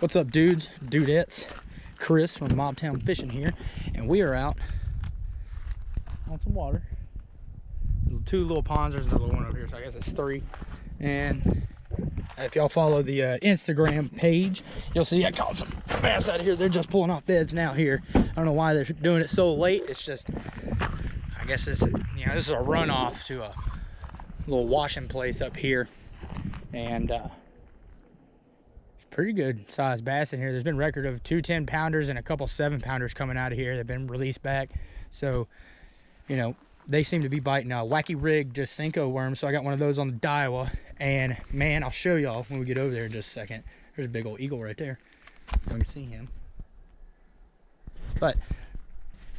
What's up, dudes, dudettes? Chris from Mobtown Fishing here, and we are out on some water. Two little ponds. There's another one over here, so I guess it's three. And if y'all follow the uh, Instagram page, you'll see I caught some bass out of here. They're just pulling off beds now here. I don't know why they're doing it so late. It's just, I guess this, you know, this is a runoff to a little washing place up here, and. uh pretty good sized bass in here. There's been record of two 10 pounders and a couple seven pounders coming out of here. They've been released back. So, you know, they seem to be biting a wacky rig just Senko worm. So I got one of those on the Daiwa and man, I'll show y'all when we get over there in just a second. There's a big old eagle right there. You can see him. But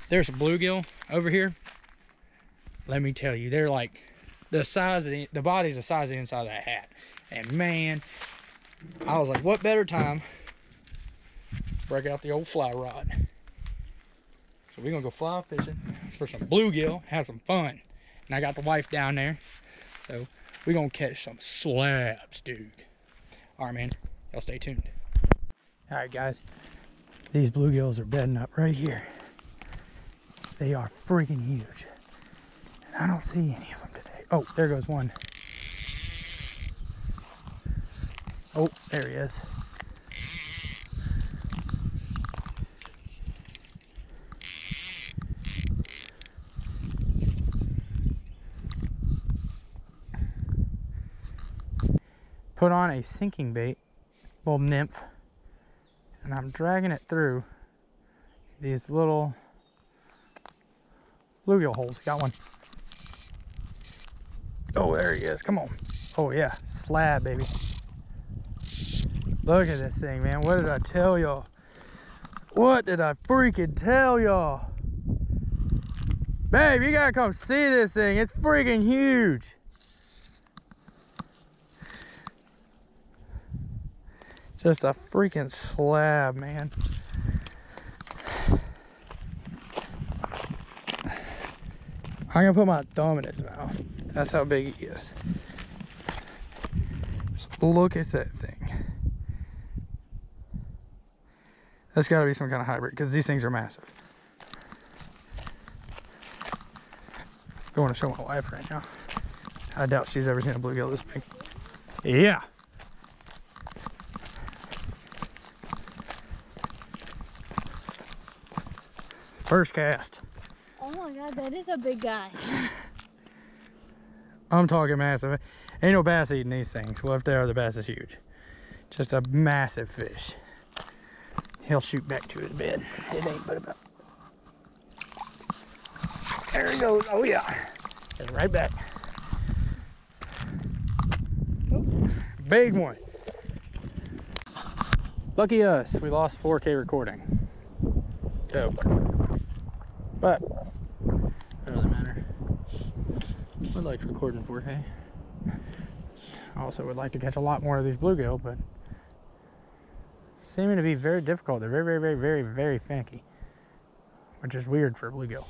there's a bluegill over here. Let me tell you, they're like the size of the, the body's the size of the inside of that hat. And man, I was like, what better time? Break out the old fly rod. So we're gonna go fly fishing for some bluegill, have some fun. And I got the wife down there. So we're gonna catch some slabs, dude. All right, man, y'all stay tuned. All right, guys, these bluegills are bedding up right here. They are freaking huge. And I don't see any of them today. Oh, there goes one. Oh, there he is. Put on a sinking bait, little nymph, and I'm dragging it through these little bluegill holes. Got one. Oh, there he is. Come on. Oh, yeah. Slab, baby. Look at this thing, man. What did I tell y'all? What did I freaking tell y'all? Babe, you gotta come see this thing. It's freaking huge. Just a freaking slab, man. I'm gonna put my thumb in his mouth. That's how big he is. Just look at that thing. That's got to be some kind of hybrid because these things are massive. I want to show my wife right now. I doubt she's ever seen a bluegill this big. Yeah. First cast. Oh my god, that is a big guy. I'm talking massive. Ain't no bass eating these things. Well, if they are, the bass is huge. Just a massive fish he'll shoot back to his bed. It ain't but about. There he goes. Oh yeah. It's right back. Big one. Lucky us, we lost 4K recording. Dope. But, that doesn't matter. Would like to record in 4K. I also would like to catch a lot more of these bluegill, but seeming to be very difficult. They're very, very, very, very, very finicky, which is weird for a bluegill.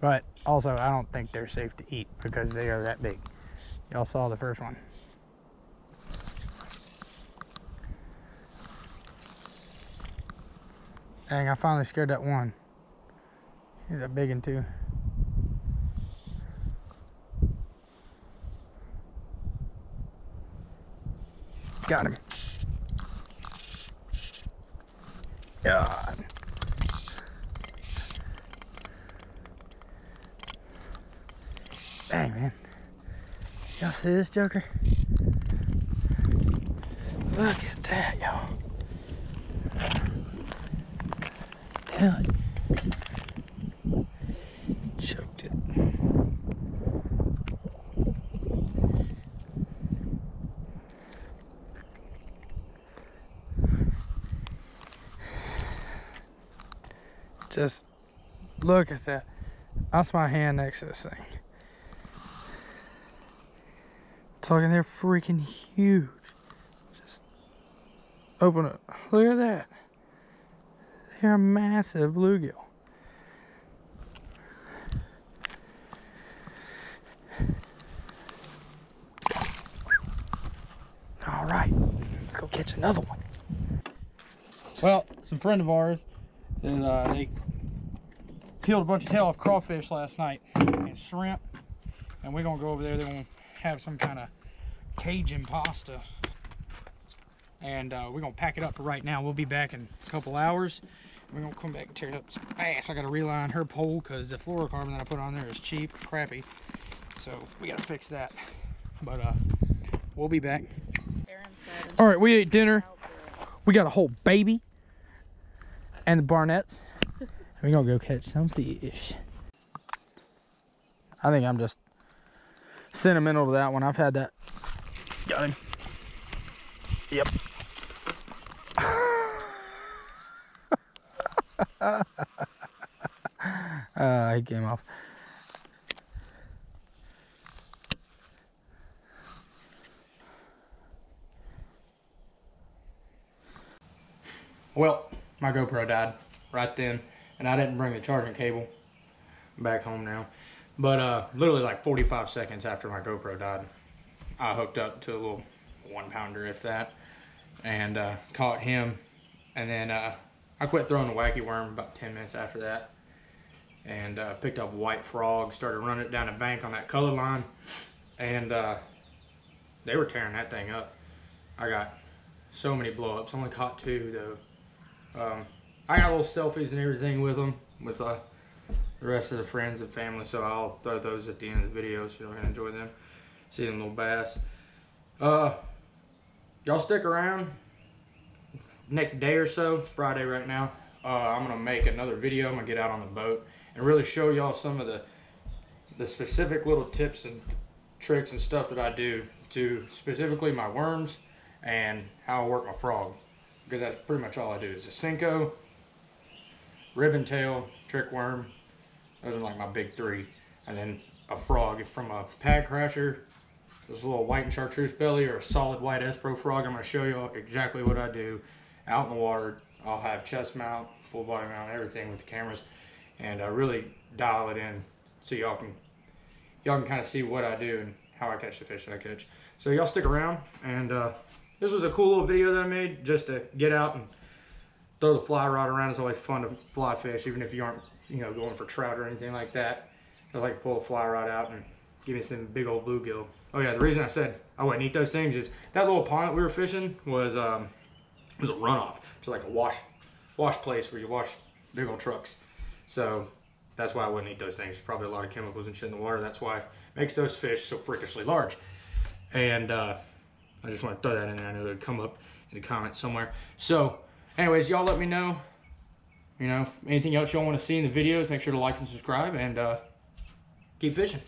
But also, I don't think they're safe to eat because they are that big. Y'all saw the first one. Dang, I finally scared that one. He's a big one too. Got him. God. Dang, man. Y'all see this joker? Look at that, y'all. Tell Choked it. Just look at that. That's my hand next to this thing. Talking, they're freaking huge. Just open it. Look at that. They're a massive bluegill. All right, let's go go catch another one. Well, some friend of ours, and uh, they peeled a bunch of tail off crawfish last night and shrimp, and we're gonna go over there. They're gonna have some kind of Cajun pasta, and uh, we're gonna pack it up for right now. We'll be back in a couple hours. We're gonna come back and tear it up fast. I gotta reline her pole because the fluorocarbon that I put on there is cheap, crappy. So we gotta fix that. But uh, we'll be back. All right, we ate dinner. We got a whole baby and the Barnetts. We're gonna go catch some fish. I think I'm just sentimental to that one. I've had that. Got him. Yep. uh, he came off. Well, my GoPro died right then, and I didn't bring the charging cable back home now. But uh, literally like 45 seconds after my GoPro died, I hooked up to a little one pounder, if that, and uh, caught him. And then uh, I quit throwing the wacky worm about 10 minutes after that, and uh, picked up white frog, started running it down the bank on that color line, and uh, they were tearing that thing up. I got so many blowups. Only caught two though. Um, I got little selfies and everything with them, with uh, the rest of the friends and family, so I'll throw those at the end of the video so you can enjoy them. See them little bass. Uh, y'all stick around. Next day or so, it's Friday right now, uh, I'm gonna make another video. I'm gonna get out on the boat and really show y'all some of the the specific little tips and tricks and stuff that I do to specifically my worms and how I work my frog because that's pretty much all I do is a Senko, ribbon tail, trick worm. Those are like my big three. And then a frog from a pad crasher, this little white and chartreuse belly or a solid white SPRO frog. I'm going to show you exactly what I do out in the water. I'll have chest mount, full body mount, everything with the cameras. And I really dial it in so y'all can y'all can kind of see what I do and how I catch the fish that I catch. So y'all stick around and uh, this was a cool little video that I made just to get out and throw the fly rod around. It's always fun to fly fish, even if you aren't, you know, going for trout or anything like that. I like to pull a fly rod out and give me some big old bluegill. Oh yeah, the reason I said I wouldn't eat those things is that little pond that we were fishing was um, was a runoff to like a wash wash place where you wash big old trucks. So that's why I wouldn't eat those things. There's probably a lot of chemicals and shit in the water. That's why it makes those fish so freakishly large. And uh, I just want to throw that in there. I know it would come up in the comments somewhere. So, anyways, y'all let me know. You know, anything else y'all want to see in the videos, make sure to like and subscribe and uh, keep fishing.